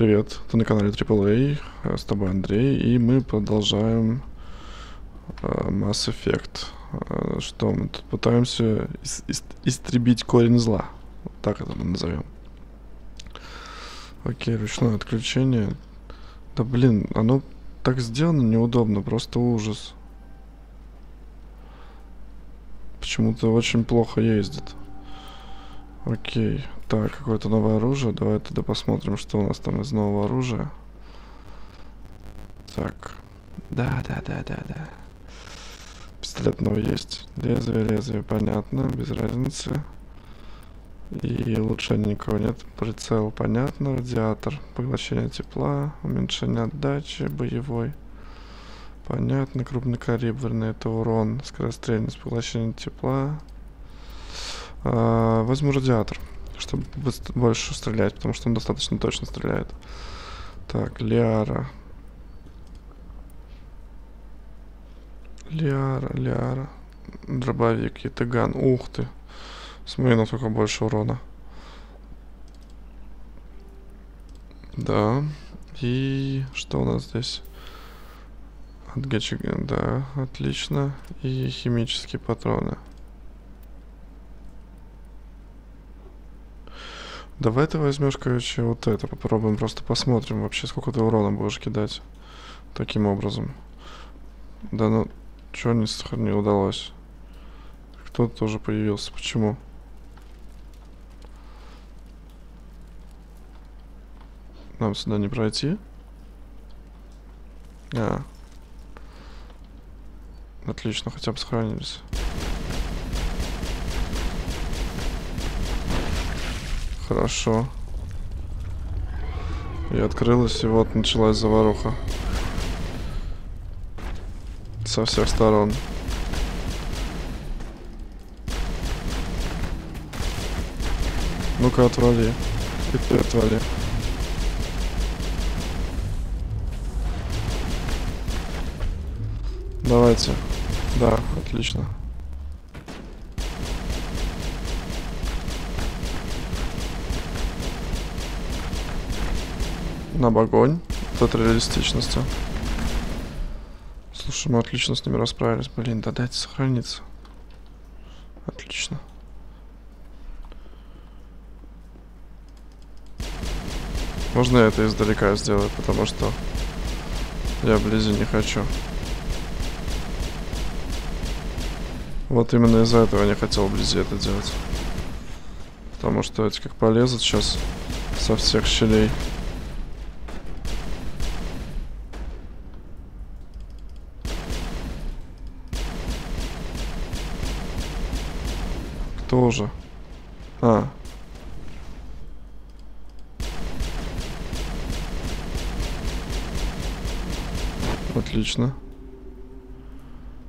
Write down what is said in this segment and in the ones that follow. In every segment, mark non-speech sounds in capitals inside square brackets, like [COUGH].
Привет, ты на канале AAA, э, с тобой Андрей, и мы продолжаем э, Mass Effect. Э, что мы тут пытаемся ис- ис- истребить корень зла, вот так это мы назовем. Окей, ручное отключение. Да блин, оно так сделано неудобно, просто ужас. Почему-то очень плохо ездит. Окей. Так, какое-то новое оружие. Давай тогда посмотрим, что у нас там из нового оружия. Так. Да, да, да, да, да. Пистолет новый есть. Лезвие, лезвие, понятно, без разницы. И улучшения никого нет. Прицел, понятно. Радиатор, поглощение тепла, уменьшение отдачи, боевой. Понятно, крупнокалиберный, это урон, скорострельность, поглощение тепла. А, возьму радиатор, чтобы больше стрелять, потому что он достаточно точно стреляет. Так, Лиара. Лиара, Лиара. Дробовик, Ятыган. Ух ты. Смотри, насколько больше урона. Да. И что у нас здесь? От Гечига, да, отлично. И химические патроны. Давай ты возьмешь, короче, вот это. Попробуем, просто посмотрим вообще, сколько ты урона будешь кидать. Таким образом. Да ну, чё не, не удалось? Кто-то тоже появился. Почему? Нам сюда не пройти? А. Отлично, хотя бы сохранились. Хорошо. И открылась, и вот началась заваруха. Со всех сторон. Ну-ка, отвали. И ты отвали. Давайте. Да, отлично. На огонь. Вот это реалистичностью. Слушай, мы отлично с ними расправились. Блин, да дайте сохраниться. Отлично. Можно я это издалека сделаю, потому что я вблизи не хочу. Вот именно из-за этого я не хотел вблизи это делать. Потому что эти как полезут сейчас со всех щелей. Кто уже? А. Отлично.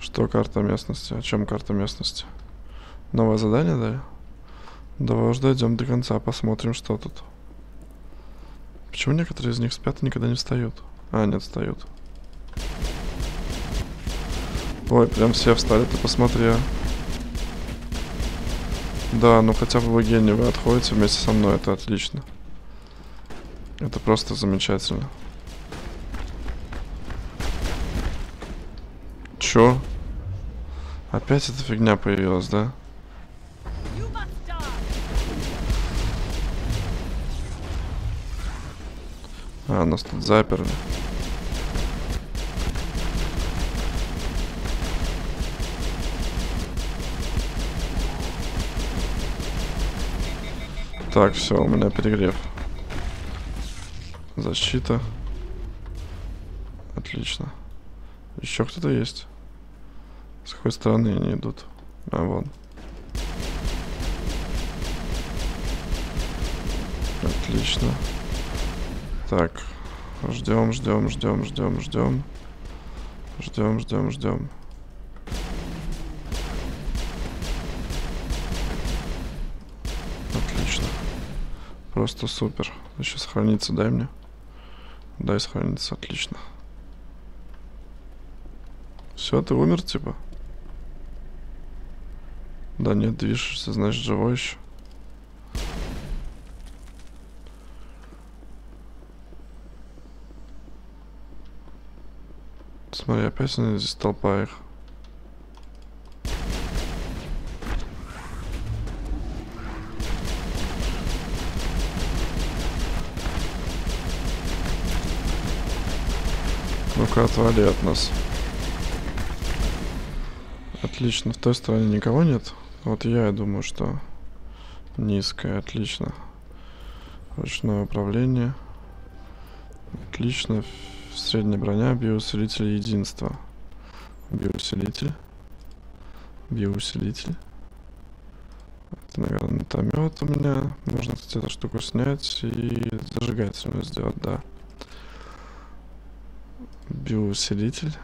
Что карта местности? О чем карта местности? Новое задание дали? Давай уж дойдем до конца, посмотрим, что тут. Почему некоторые из них спят и никогда не встают? А, нет, встают. Ой, прям все встали, ты посмотри. а. Да, ну хотя бы вы отходите вместе со мной, это отлично. Это просто замечательно. Чё? Опять эта фигня появилась, да? А, нас тут заперли. Так, все, у меня перегрев. Защита. Отлично. Еще кто-то есть? С какой стороны они идут? А, вон. Отлично. Так, ждем, ждем, ждем, ждем, ждем. Ждем, ждем, ждем. Просто супер. Сейчас сохранится, дай мне. Дай сохранится, отлично. Все, ты умер, типа? Да нет, движешься, значит, живой еще. Смотри, опять здесь толпа их. Ну-ка, отвали от нас. Отлично, в той стороне никого нет. Вот я думаю, что низкое, отлично. Ручное управление. Отлично. Средняя броня, биоусилитель единства. Биоусилитель. Биоусилитель. Это, наверное, метомет у меня. Можно, кстати, эту штуку снять и зажигательную сделать, да. Биоусилитель.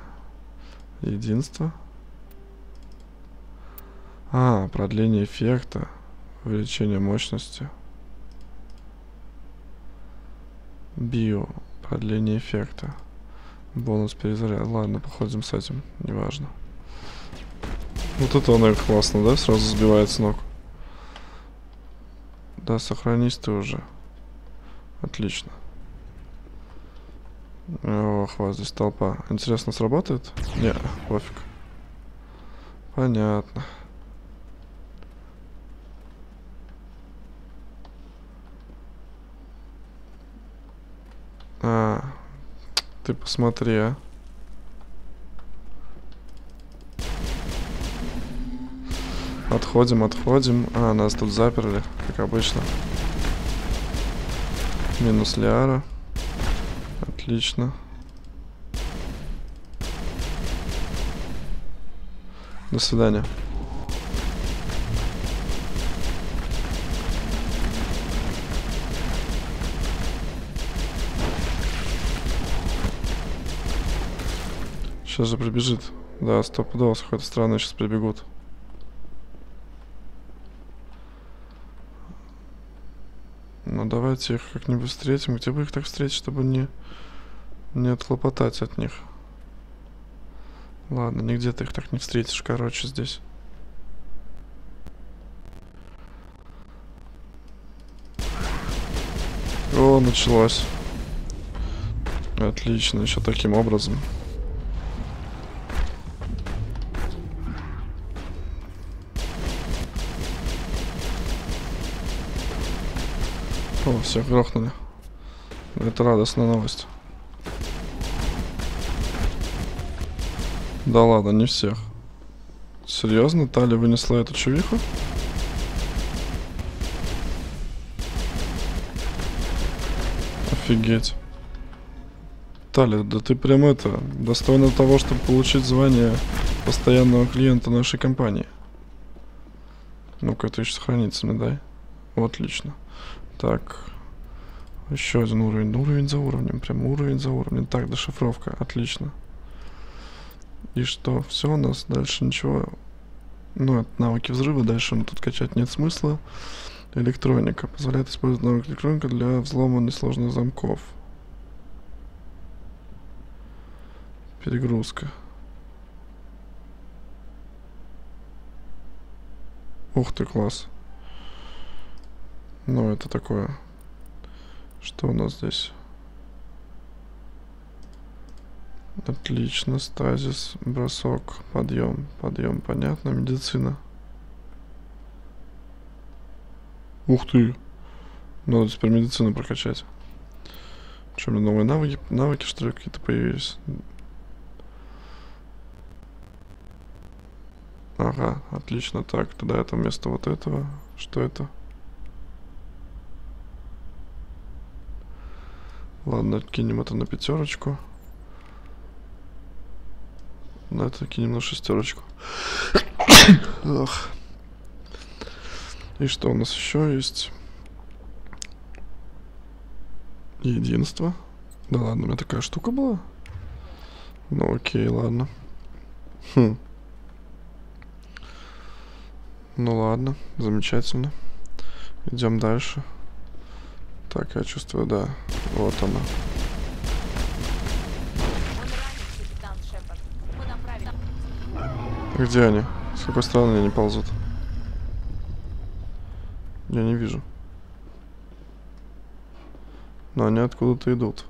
Единство. А, продление эффекта. Увеличение мощности. Био. Продление эффекта. Бонус перезаряд. Ладно, походим с этим. Неважно. Вот это он классно, да? Сразу сбивает с ног. Да, сохранись ты уже. Отлично. Ох, вас здесь толпа. Интересно, сработает? Не, пофиг. Понятно. А, ты посмотри, а. Отходим, отходим. А, нас тут заперли, как обычно. Минус Лиара. Отлично. До свидания. Сейчас же прибежит. Да, стопудово с какой-то стороны сейчас прибегут. Ну давайте их как-нибудь встретим. Где бы их так встретить, чтобы не, не отхлопотать от них? Ладно, нигде ты их так не встретишь, короче, здесь. О, началось. Отлично, еще таким образом. О, всех грохнули. Это радостная новость. Да ладно, не всех. Серьезно, Тали вынесла эту чувиху? Офигеть. Тали, да ты прям это, достойна того, чтобы получить звание постоянного клиента нашей компании. Ну-ка, ты еще сохраниться мне дай. Отлично. Так. Еще один уровень. Ну, Уровень за уровнем. Прям уровень за уровнем. Так, дешифровка. Отлично. И что? Все у нас? Дальше ничего. Ну, это навыки взрыва. Дальше ну, тут качать нет смысла. Электроника. Позволяет использовать навык электроника для взлома несложных замков. Перегрузка. Ух ты, класс. Ну, это такое. Что у нас здесь? Отлично. Стазис, бросок, подъем. Подъем, понятно. Медицина. Ух ты. Надо теперь медицину прокачать. Что, мне новые навыки, навыки что ли какие-то появились? Ага, отлично. Так, тогда это вместо вот этого. Что это? Ладно, кинем это на пятерочку. На это кинем на шестерочку. Ах. И что у нас еще есть? Единство. Да ладно, у меня такая штука была. Ну окей, ладно. Хм. Ну ладно, замечательно. Идем дальше. Так, я чувствую, да. Вот она. Он ранен, капитан Шепард. Мы направили. Где они? С какой стороны они ползут? Я не вижу. Но они откуда-то идут.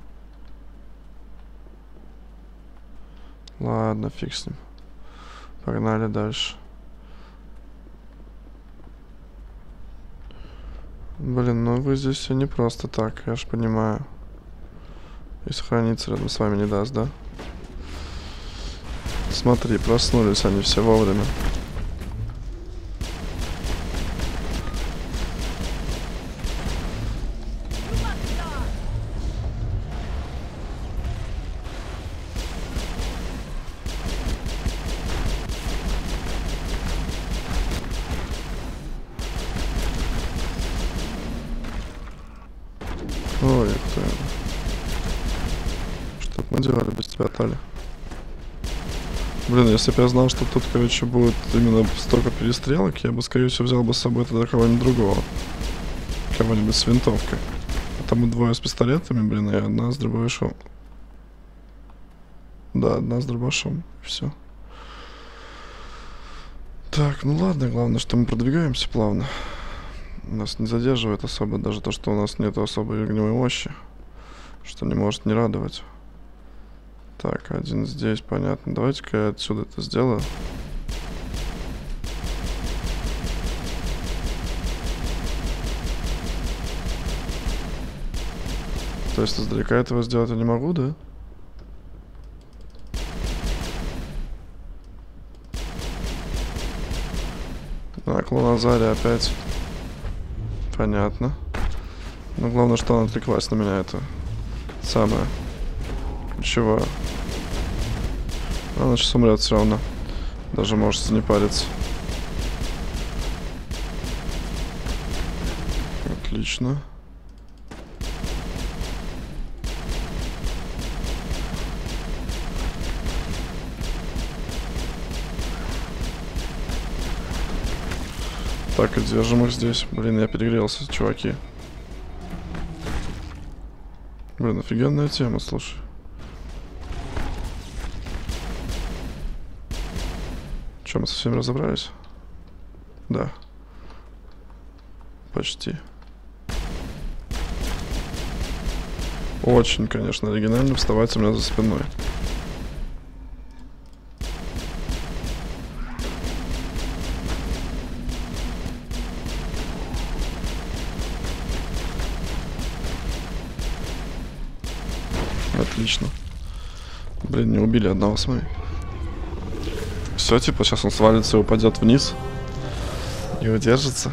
Ладно, фиг с ним. Погнали дальше. Блин, ну вы здесь все не просто так, я ж понимаю. И сохраниться рядом с вами не даст, да? Смотри, проснулись они все вовремя. Ой, кто? Что мы делали без тебя, Таля? Блин, если бы я знал, что тут, короче, будет именно столько перестрелок, я бы, скорее всего, взял бы с собой тогда кого-нибудь другого. Кого-нибудь с винтовкой. А там двое с пистолетами, блин, и одна с дробовышом. Да, одна с дробашом. Все. Так, ну ладно, главное, что мы продвигаемся плавно. Нас не задерживает особо даже то, что у нас нет особой огневой мощи. Что не может не радовать. Так, один здесь, понятно. Давайте-ка я отсюда это сделаю. То есть издалека этого сделать я не могу, да? Так, Луназария опять. Понятно. Но главное, что она отвлеклась на меня, это самое ключевое. Она сейчас умрет все равно. Даже может не париться. Отлично. Так, и держим их здесь. Блин, я перегрелся, чуваки. Блин, офигенная тема, слушай. Че, мы совсем разобрались? Да. Почти. Очень, конечно, оригинально вставать у меня за спиной. Отлично. Блин, не убили одного, смотри. Все, типа, сейчас он свалится и упадет вниз. Не удержится.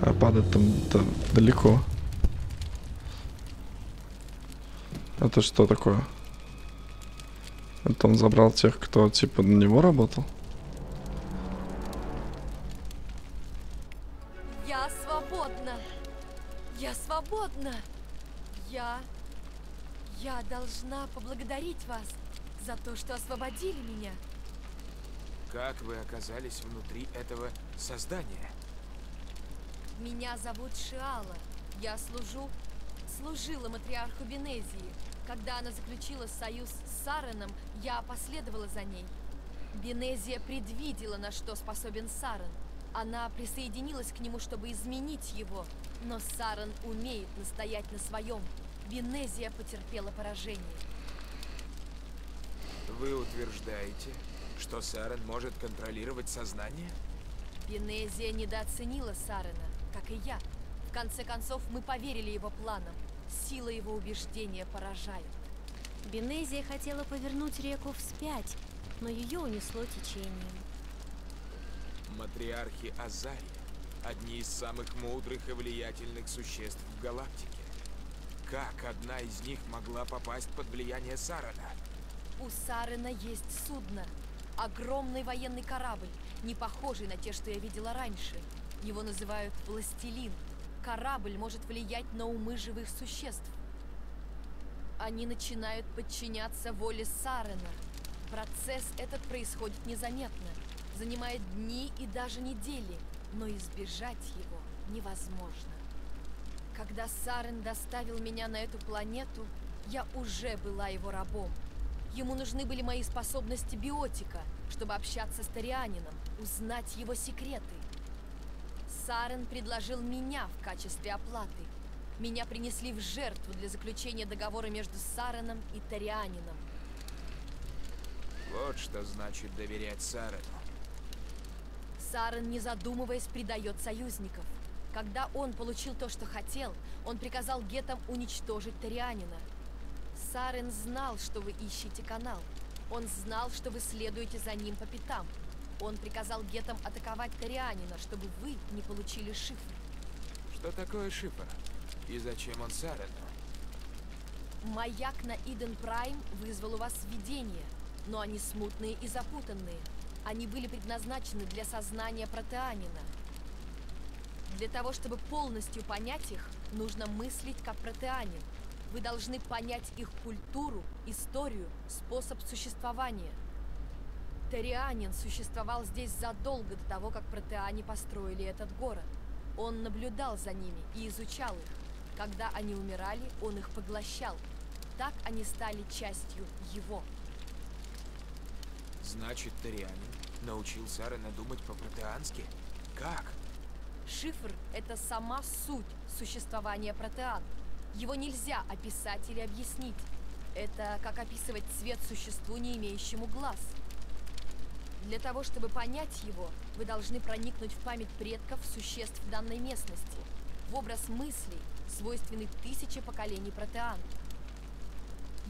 А падать там да, далеко. Это что такое? Это он забрал тех, кто, типа, на него работал? Я свободна. Я свободна. Я... Я должна поблагодарить вас за то, что освободили меня. Как вы оказались внутри этого создания? Меня зовут Шиала. Я служу... Служила матриарху Бенезии. Когда она заключила союз с Сареном, я последовала за ней. Бенезия предвидела, на что способен Сарен. Она присоединилась к нему, чтобы изменить его. Но Сарен умеет настоять на своем. Бенезия потерпела поражение. Вы утверждаете, что Сарен может контролировать сознание? Бенезия недооценила Сарена, как и я. В конце концов, мы поверили его планам. Сила его убеждения поражает. Бенезия хотела повернуть реку вспять, но ее унесло течением. Матриархи Азари – одни из самых мудрых и влиятельных существ в галактике. Как одна из них могла попасть под влияние Сарена? У Сарена есть судно. Огромный военный корабль, не похожий на те, что я видела раньше. Его называют «Властелин». Корабль может влиять на умы живых существ. Они начинают подчиняться воле Сарена. Процесс этот происходит незаметно. Занимает дни и даже недели, но избежать его невозможно. Когда Сарен доставил меня на эту планету, я уже была его рабом. Ему нужны были мои способности биотика, чтобы общаться с Тарианином, узнать его секреты. Сарен предложил меня в качестве оплаты. Меня принесли в жертву для заключения договора между Сареном и Тарианином. Вот что значит доверять Сарену. Сарен, не задумываясь, предает союзников. Когда он получил то, что хотел, он приказал гетам уничтожить Тарианина. Сарен знал, что вы ищете канал. Он знал, что вы следуете за ним по пятам. Он приказал гетам атаковать Тарианина, чтобы вы не получили шифр. Что такое шифр? И зачем он Сарену? Маяк на Иден Прайм вызвал у вас видения, но они смутные и запутанные. Они были предназначены для сознания протеанина. Для того, чтобы полностью понять их, нужно мыслить как протеанин. Вы должны понять их культуру, историю, способ существования. Тарианин существовал здесь задолго до того, как протеане построили этот город. Он наблюдал за ними и изучал их. Когда они умирали, он их поглощал. Так они стали частью его. Значит, Тарианин научил Сарена думать по-протеански? Как? Шифр — это сама суть существования протеан. Его нельзя описать или объяснить. Это как описывать цвет существу, не имеющему глаз. Для того, чтобы понять его, вы должны проникнуть в память предков существ данной местности, в образ мыслей, свойственный тысяче поколений протеан.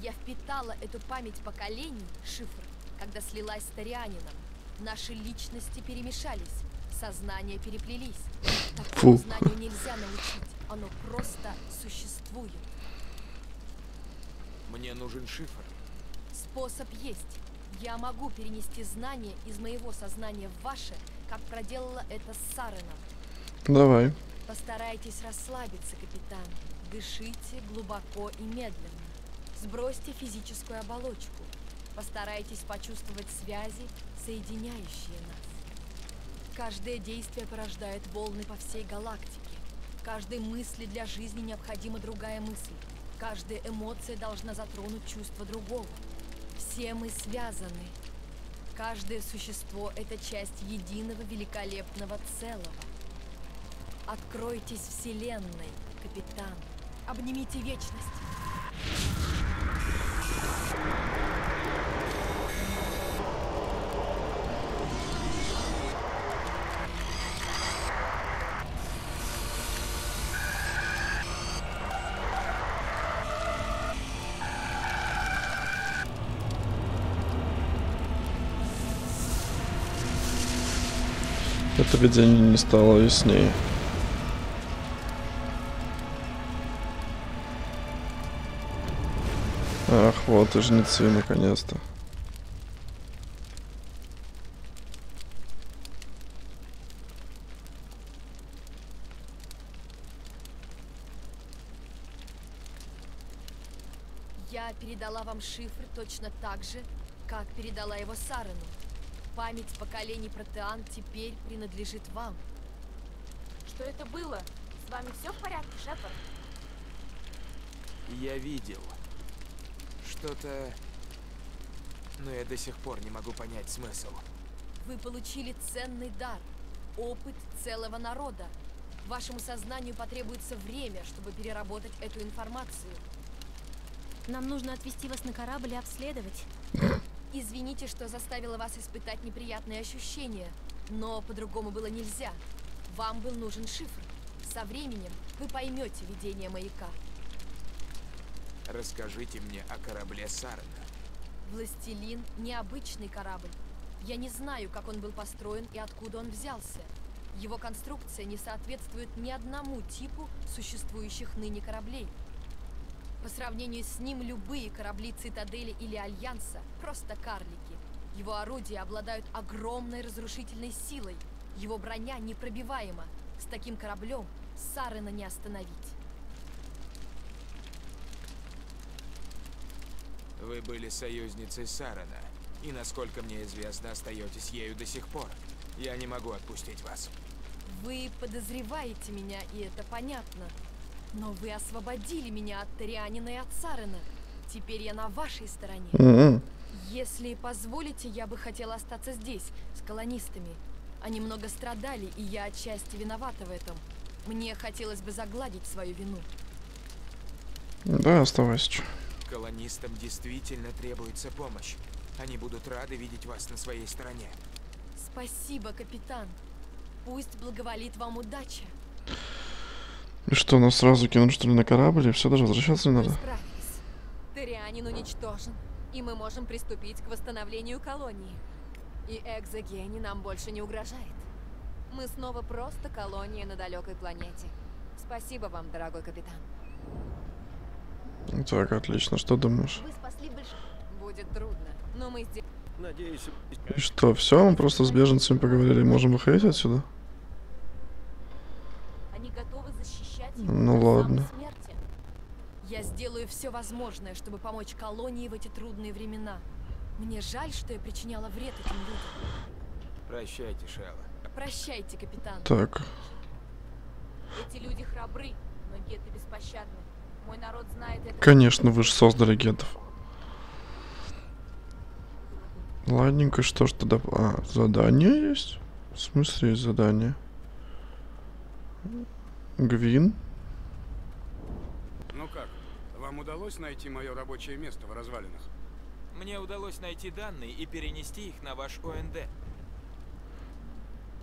Я впитала эту память поколений, шифр, когда слилась с Тарианином. Наши личности перемешались, сознания переплелись. Такому Фу. знанию нельзя научить, оно просто существует. Мне нужен шифр. Способ есть. Я могу перенести знания из моего сознания в ваше, как проделала это с Сареном. Давай. Постарайтесь расслабиться, капитан. Дышите глубоко и медленно. Сбросьте физическую оболочку. Постарайтесь почувствовать связи, соединяющие нас. Каждое действие порождает волны по всей галактике. Каждой мысли для жизни необходима другая мысль. Каждая эмоция должна затронуть чувство другого. Все мы связаны. Каждое существо — это часть единого великолепного целого. Откройтесь Вселенной, капитан. Обнимите вечность. Видение не стало яснее. Ах, вот и жнецы, наконец-то. Я передала вам шифр точно так же, как передала его Сарену. Память поколений протеан теперь принадлежит вам. Что это было? С вами все в порядке, Шепард? Я видел. Что-то... Но я до сих пор не могу понять смысл. Вы получили ценный дар, опыт целого народа. Вашему сознанию потребуется время, чтобы переработать эту информацию. Нам нужно отвезти вас на корабль и обследовать. [LAUGHS] Извините, что заставила вас испытать неприятные ощущения, но по-другому было нельзя. Вам был нужен шифр. Со временем вы поймете видение маяка. Расскажите мне о корабле Сарена. Властелин — необычный корабль. Я не знаю, как он был построен и откуда он взялся. Его конструкция не соответствует ни одному типу существующих ныне кораблей. По сравнению с ним любые корабли Цитадели или Альянса — просто карлики. Его орудия обладают огромной разрушительной силой. Его броня непробиваема. С таким кораблем Сарена не остановить. Вы были союзницей Сарена, и, насколько мне известно, остаетесь ею до сих пор. Я не могу отпустить вас. Вы подозреваете меня, и это понятно. Но вы освободили меня от Тарианина и от Сарена. Теперь я на вашей стороне. М-м. Если позволите, я бы хотела остаться здесь, с колонистами. Они много страдали, и я отчасти виновата в этом. Мне хотелось бы загладить свою вину. Да, оставайся. чё. Колонистам действительно требуется помощь. Они будут рады видеть вас на своей стороне. Спасибо, капитан. Пусть благоволит вам удача. И что, нас сразу кинут что ли на корабль и все, даже возвращаться не надо? справились. Тырианин уничтожен, и мы можем приступить к восстановлению колонии. И экзогени нам больше не угрожает. Мы снова просто колония на далекой планете. Спасибо вам, дорогой капитан. Так, отлично, что думаешь? Вы спасли большое. Будет трудно, но мы сделаем. Надеюсь, И что, все, мы просто с беженцами поговорили, можем выходить отсюда? Они готовы защищать его Ну ладно. смерти. Я сделаю все возможное, чтобы помочь колонии в эти трудные времена. Мне жаль, что я причиняла вред этим людям. Прощайте, Шелла. Прощайте, капитан. Так, Эти люди храбры, но геты беспощадны. Мой народ знает это. конечно, вы же создали гетов. Ладненько, что ж тогда... А, задание есть? В смысле есть задание? Гвин? Вам удалось найти мое рабочее место в развалинах? Мне удалось найти данные и перенести их на ваш ОНД.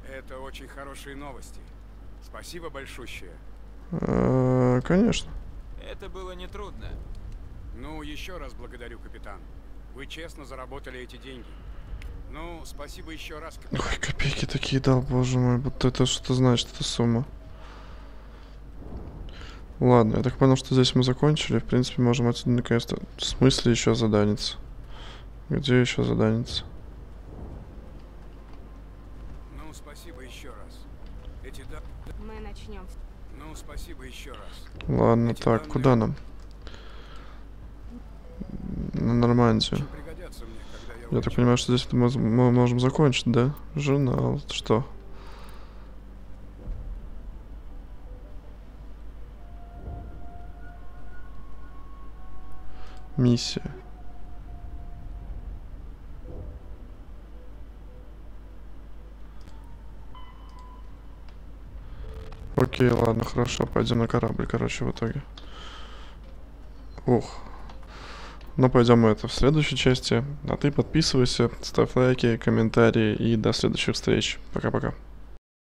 Это очень хорошие новости. Спасибо большущее. Э, Конечно. Это было нетрудно. Ну, еще раз благодарю, капитан. Вы честно заработали эти деньги. Ну, спасибо еще раз, капитан. Ой, копейки такие дал, боже мой, будто это что значит, эта сумма. Ладно, я так понял, что здесь мы закончили. В принципе, можем отсюда наконец-то... В смысле еще заданец? Где еще заданец? Ну, спасибо еще раз. Эти да... Мы начнем. Ну, спасибо еще раз. Ладно, Эти так, данные- куда нам? На Нормандию. Я Я так понимаю, что здесь мы, мы можем закончить, да? Журнал, что? Миссия. Окей, ладно, хорошо, пойдем на корабль, короче, в итоге. Ух. Ну, пойдем это в следующей части. А ты подписывайся, ставь лайки, комментарии и до следующих встреч. Пока-пока.